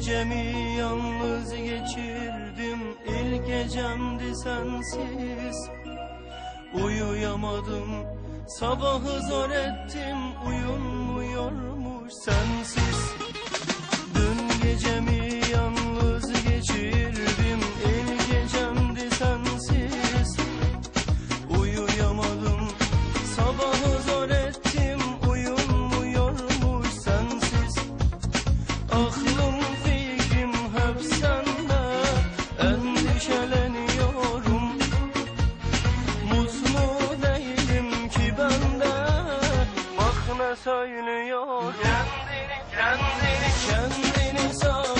gecemi yalnız geçirdim. İlk gecemdi sensiz. Uyuyamadım Sabahı zor ettim. Uyunmuyormuş sensiz söylüyor. Kendini, kendini, kendini söylüyor.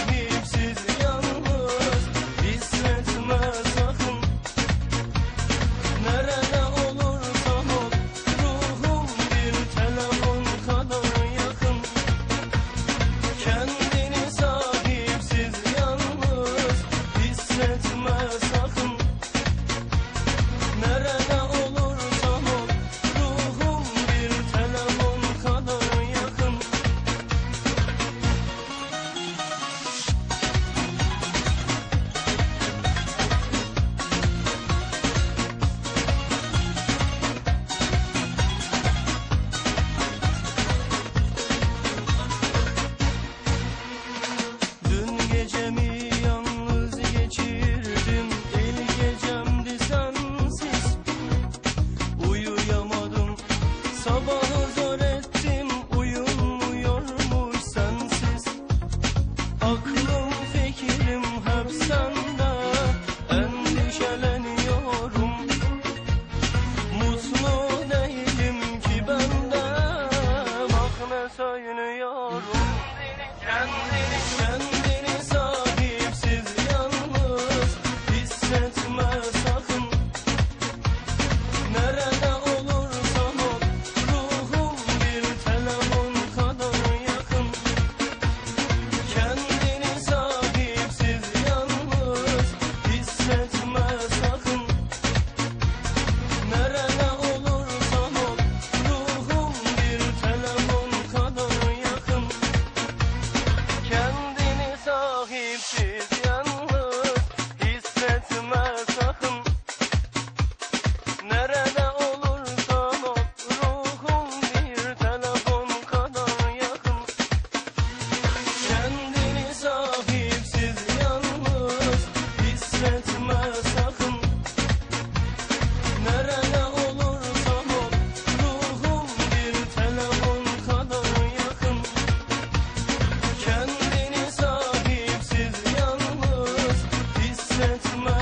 to my